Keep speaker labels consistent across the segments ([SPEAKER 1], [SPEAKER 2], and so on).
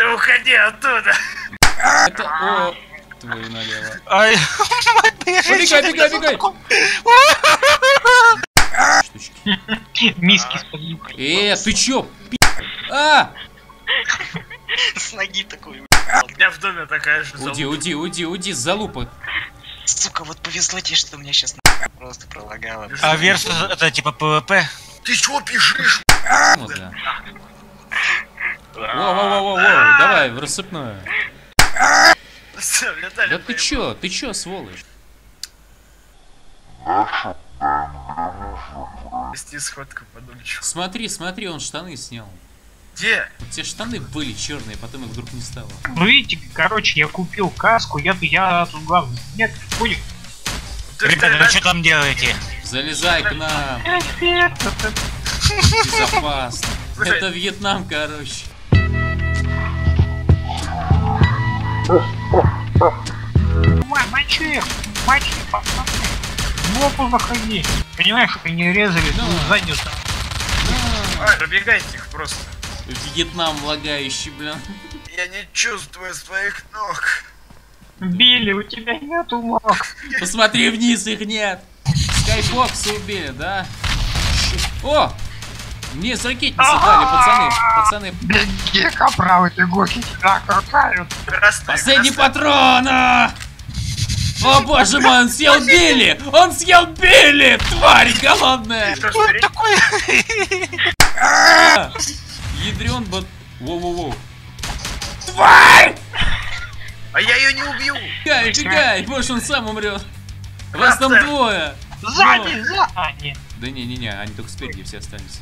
[SPEAKER 1] Ты уходи оттуда!
[SPEAKER 2] Это... О, твою налево.
[SPEAKER 3] Ай,
[SPEAKER 2] Бегай, бегай, бегай! Штучки.
[SPEAKER 4] Миски с подъюбкой.
[SPEAKER 2] Э, ты чё? пи***? А!
[SPEAKER 3] С ноги такой.
[SPEAKER 1] У меня в доме такая же
[SPEAKER 2] Уди, уди, уди, уди, залупа.
[SPEAKER 3] Сука, вот повезло тебе, что у меня сейчас просто пролагало.
[SPEAKER 1] А
[SPEAKER 3] версус это типа ПВП?
[SPEAKER 1] Ты чё пишешь?
[SPEAKER 2] Воу-воу-воу-воу, давай, в рассыпную. Да ты чё, ты чё, сволочь? Смотри, смотри, он штаны снял.
[SPEAKER 1] Где?
[SPEAKER 2] Те штаны были черные, потом их вдруг не стало.
[SPEAKER 4] Ну видите, короче, я купил каску, я, я тут главный. Нет, понял.
[SPEAKER 1] Ты
[SPEAKER 3] Ребята, вы что там делаете?
[SPEAKER 2] Залезай к нам, безопасно.
[SPEAKER 1] Слушай.
[SPEAKER 2] Это Вьетнам, короче.
[SPEAKER 4] Мочи их, мочи, пацаны. В жопу заходи. Понимаешь, они резали
[SPEAKER 2] Да.
[SPEAKER 4] ну, задницу.
[SPEAKER 1] А, пробегайте их просто.
[SPEAKER 2] Вьетнам лагающий, блин.
[SPEAKER 1] Я не чувствую своих ног.
[SPEAKER 4] Билли, у тебя нету ног.
[SPEAKER 2] Посмотри вниз, их нет. Скайфокса убили, да? О! Мне с ракетницы дали, пацаны. Пацаны,
[SPEAKER 4] Беги, капрал, эти гухи тебя.
[SPEAKER 1] Красный,
[SPEAKER 2] последний патрон! а! О боже мой, он съел Билли! Он съел Билли! Тварь голодная!
[SPEAKER 1] Что ж, впереди?
[SPEAKER 2] А! Ядрен бот... Воу-воу-воу. Тварь!
[SPEAKER 1] А я ее не убью.
[SPEAKER 2] Бегай, бегай! Может он сам умрет. Вас там двое.
[SPEAKER 4] Сзади, сзади.
[SPEAKER 2] Да не-не-не, они только спереди все остались.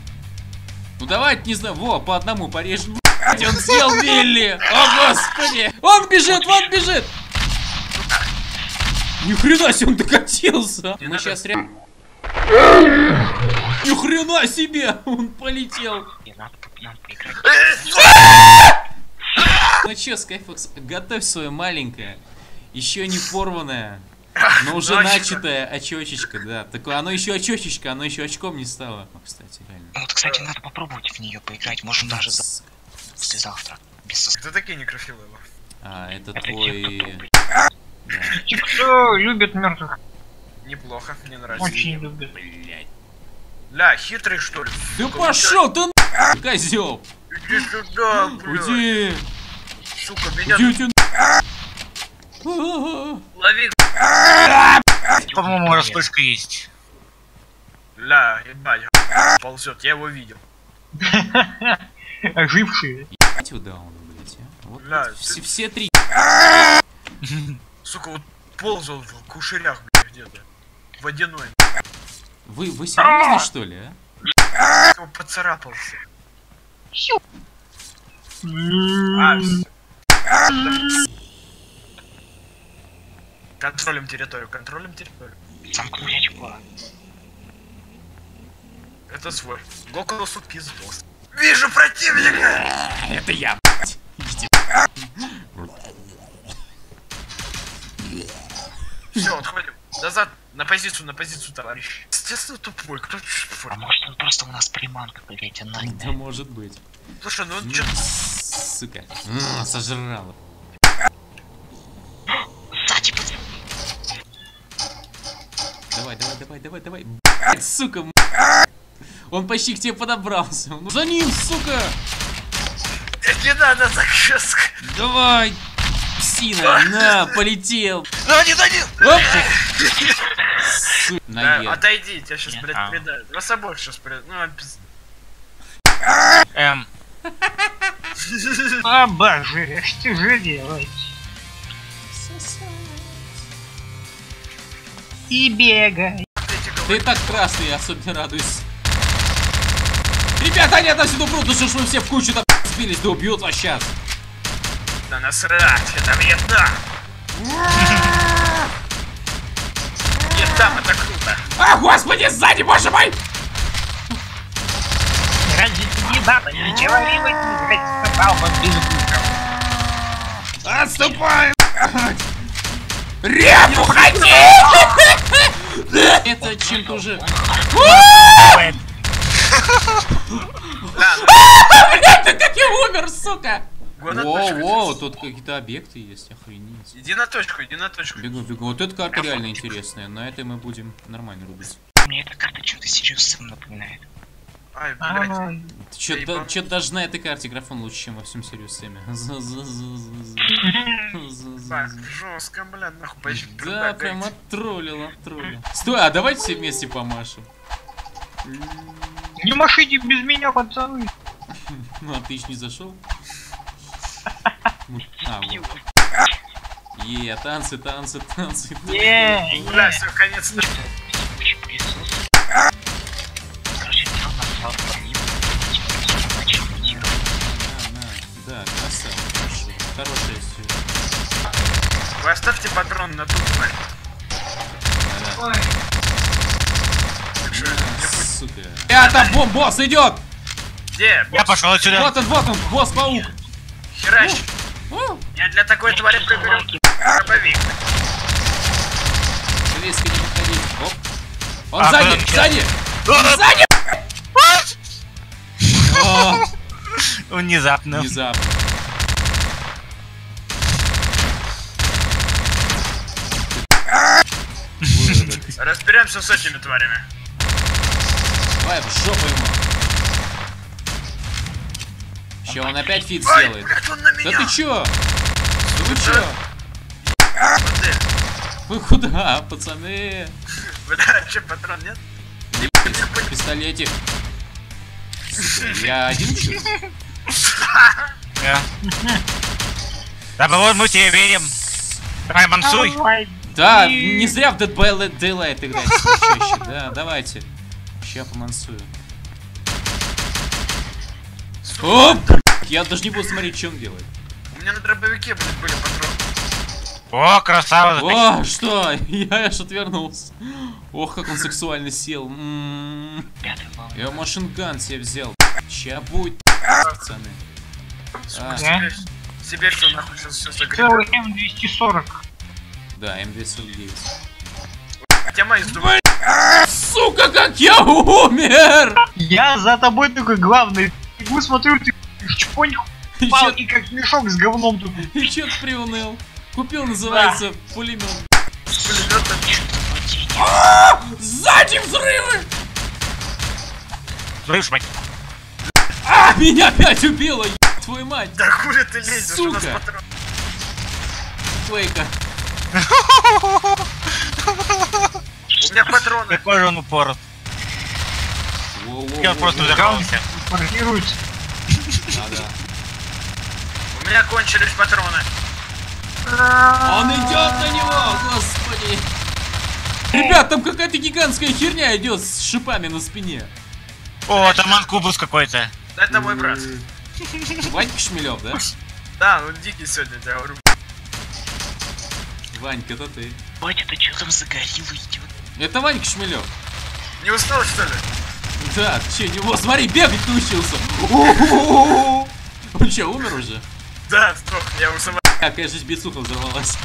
[SPEAKER 2] Ну давайте, не знаю, во, по одному порежем. Он съел Билли! О господи! Он бежит, он бежит! Ни хрена себе он докатился! Мы
[SPEAKER 1] надо.
[SPEAKER 2] сейчас реально... Ни хрена себе! Он полетел! Ну чё, Скайфокс, готовь свое маленькое, еще не порванное, но уже начатое очечечко, да. Такое, оно еще очечечко, оно еще очком не стало. Кстати, реально.
[SPEAKER 3] Кстати, надо попробовать в нее поиграть. Может даже за- послезавтра. Без сос-
[SPEAKER 1] Кто такие некрофилы? его?
[SPEAKER 2] А, это
[SPEAKER 3] Это
[SPEAKER 2] твой...
[SPEAKER 4] Кто любит мертвых,
[SPEAKER 1] Неплохо, мне нравится.
[SPEAKER 4] очень любит.
[SPEAKER 2] Блять.
[SPEAKER 1] Ля, хитрый что ли?
[SPEAKER 2] Ты пошел, ты на... козел!
[SPEAKER 1] Иди сюда, блядь.
[SPEAKER 2] Уйди!
[SPEAKER 1] Сука, меня
[SPEAKER 2] Уйди,
[SPEAKER 1] лови.
[SPEAKER 3] По-моему, распышка есть.
[SPEAKER 1] Ля, ебать, ползет, я его видел.
[SPEAKER 4] Ожившие.
[SPEAKER 2] Ебать его даун, блять, а. Вот,
[SPEAKER 1] Бля,
[SPEAKER 2] вот
[SPEAKER 1] ты-
[SPEAKER 2] все, все три.
[SPEAKER 1] Сука, вот ползал в кушерях, блядь, где-то. Водяной.
[SPEAKER 2] Вы, вы серьезно, что ли, а?
[SPEAKER 1] Его поцарапался. А. Контролем территорию, контролем территорию.
[SPEAKER 3] Замкнули очко.
[SPEAKER 1] Это свой. Гокулусу пиздос. Вижу противника!
[SPEAKER 2] Это я, блядь.
[SPEAKER 1] Все, отходим. Назад, на позицию, на позицию, товарищ. Естественно, тупой, кто
[SPEAKER 3] А может он просто у нас приманка, блять, она...
[SPEAKER 2] Да может быть.
[SPEAKER 1] Слушай, ну он чё...
[SPEAKER 2] Сука. М, Сожрала.
[SPEAKER 3] Сзади.
[SPEAKER 2] Давай, давай, давай, давай, давай. Сука. Он почти к тебе подобрался. Ну, за ним, сука.
[SPEAKER 1] Не надо так жестко.
[SPEAKER 2] Давай. Псина, на, полетел.
[SPEAKER 1] Ну, не
[SPEAKER 2] Оп. Су-
[SPEAKER 1] Да, отойди, тебя сейчас, блядь, предают. Вас обоих сейчас предают. Ну, а,
[SPEAKER 3] Эм,
[SPEAKER 4] Обожи, что же делать? И бегай.
[SPEAKER 2] Ты так красный, я особенно радуюсь. Ребята, они отсюда прут, ну что ж вы все в кучу там сбились, да убьют вас сейчас.
[SPEAKER 1] Да насрать, это Вьетнам! Вьетнам это круто!
[SPEAKER 2] А, господи, сзади, боже мой!
[SPEAKER 4] Родители не надо ничего либо не стопалом без звуков.
[SPEAKER 2] Отступаем! Реп, уходи! Это чем-то уже...
[SPEAKER 1] Ну,
[SPEAKER 2] Блять, да как я умер, сука! Воу, воу, тут какие-то объекты есть, охренеть.
[SPEAKER 1] Иди на точку, иди на точку.
[SPEAKER 2] Бегу, бегу. Вот эта карта реально интересная. На этой мы будем нормально рубить.
[SPEAKER 3] Мне эта карта что-то серьезно напоминает.
[SPEAKER 1] Ай, блядь.
[SPEAKER 4] А,
[SPEAKER 2] Ты
[SPEAKER 1] да- ебану.
[SPEAKER 2] чё даже на этой карте графон лучше, чем во всем Сириусе.
[SPEAKER 1] Так, жестко, блядь, нахуй.
[SPEAKER 2] Да, прям оттроллил, оттроллил. Стой, а давайте все вместе помашем.
[SPEAKER 4] Не машите без меня, пацаны.
[SPEAKER 2] Ну, а ты еще не зашел? А, вот. Е, танцы, танцы, танцы.
[SPEAKER 4] Не,
[SPEAKER 1] Бля, все, конец.
[SPEAKER 2] Да, красава, хорошо. Хорошая история.
[SPEAKER 1] Вы оставьте патрон на тут, блядь.
[SPEAKER 2] Да-да.
[SPEAKER 1] Так что,
[SPEAKER 2] Сука. Я там бом, босс идет!
[SPEAKER 1] Где?
[SPEAKER 4] я пошел отсюда.
[SPEAKER 2] Вот он, вот он, босс паук.
[SPEAKER 1] Херач. Я для такой твари приберу дробовик.
[SPEAKER 2] Близко не подходи. Оп. Он
[SPEAKER 4] А,
[SPEAKER 2] сзади,
[SPEAKER 4] блин,
[SPEAKER 2] сзади! Сзади! О,
[SPEAKER 4] Внезапно.
[SPEAKER 2] Внезапно.
[SPEAKER 1] Разберемся с этими тварями.
[SPEAKER 2] Давай в жопу ему. Еще он опять фит сделает.
[SPEAKER 1] блядь, он на
[SPEAKER 2] Да
[SPEAKER 1] меня.
[SPEAKER 2] ты чё? Да вы чё? Вы куда, пацаны?
[SPEAKER 1] Бля, че, патрон нет?
[SPEAKER 2] Пистолетик. Я один чё?
[SPEAKER 4] Да. Да, вот мы тебе верим. Давай, мансуй.
[SPEAKER 2] Да, не зря в Dead by Daylight играть чаще. Да, давайте. Ща помансую. Оп! Я даже не буду смотреть, что он делает.
[SPEAKER 1] У меня на дробовике, были патроны.
[SPEAKER 4] О, красава.
[SPEAKER 2] О, что? Я аж отвернулся. Ох, как он сексуально сел. М-м-м. Я машинган себе взял. Ща будет, пацаны.
[SPEAKER 1] Себе, себе что нахуй сейчас все.
[SPEAKER 4] Целый М240.
[SPEAKER 2] да, М249.
[SPEAKER 1] Тема из дуба.
[SPEAKER 2] Сука, как я умер!
[SPEAKER 4] Я за тобой такой главный. Иду, смотрю, ты чпонь
[SPEAKER 2] И
[SPEAKER 4] упал
[SPEAKER 2] чё-
[SPEAKER 4] и как мешок с говном тут.
[SPEAKER 2] И чё ты приуныл? Купил, называется, пулемет.
[SPEAKER 1] С пулемета.
[SPEAKER 2] Сзади взрывы!
[SPEAKER 4] Слышь, мать.
[SPEAKER 2] А, меня опять убило, твою мать!
[SPEAKER 1] Да хули ты лезешь,
[SPEAKER 2] Сука.
[SPEAKER 1] патрон. У меня патроны.
[SPEAKER 4] Какой же он упорот. Я просто взорвался. Паркируется.
[SPEAKER 1] У меня кончились патроны.
[SPEAKER 2] Он идет на него, господи! Ребят, там какая-то гигантская херня идет с шипами на спине.
[SPEAKER 4] О, там анкубус какой-то.
[SPEAKER 1] Это мой брат.
[SPEAKER 2] Ванька Шмелев, да?
[SPEAKER 1] Да, он дикий сегодня, я говорю.
[SPEAKER 2] Ванька, это ты.
[SPEAKER 3] Батя, ты что там загорелый идет?
[SPEAKER 2] Это Ванька Шмелев.
[SPEAKER 1] Не устал, что ли?
[SPEAKER 2] Да, ты че, него, смотри, бегать научился. Он че, умер уже?
[SPEAKER 1] Да, сдох, я у сама.
[SPEAKER 2] Какая же бицуха взорвалась.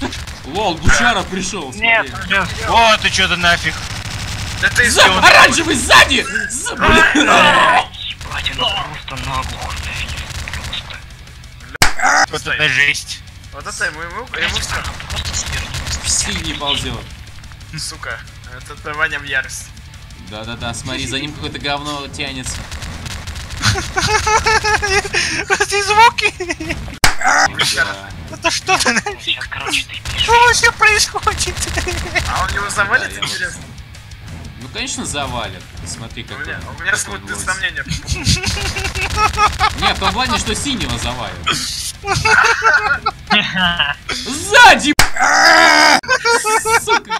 [SPEAKER 2] Лол, Гучаров пришел, смотри.
[SPEAKER 4] Нет, нет. О, ты что-то нафиг.
[SPEAKER 1] Да ты
[SPEAKER 2] За, оранжевый сзади! За- блин.
[SPEAKER 3] Ну просто наглухо. Просто.
[SPEAKER 4] Вот это жесть.
[SPEAKER 1] Вот это ему, ему, ему все.
[SPEAKER 3] просто свернулась.
[SPEAKER 2] Синий ползет.
[SPEAKER 1] Сука. Это, это Ваня в ярость.
[SPEAKER 2] Да-да-да, смотри, за ним какое-то говно тянется.
[SPEAKER 4] Эти звуки. Это что ты нафиг? Что вообще происходит?
[SPEAKER 1] А он его завалит, интересно?
[SPEAKER 2] Ну, конечно, завалят. Смотри,
[SPEAKER 1] У
[SPEAKER 2] как
[SPEAKER 1] меня,
[SPEAKER 2] он-
[SPEAKER 1] у меня смутные сомнения.
[SPEAKER 2] Нет, в том плане, что синего завалят. Сзади! Сука!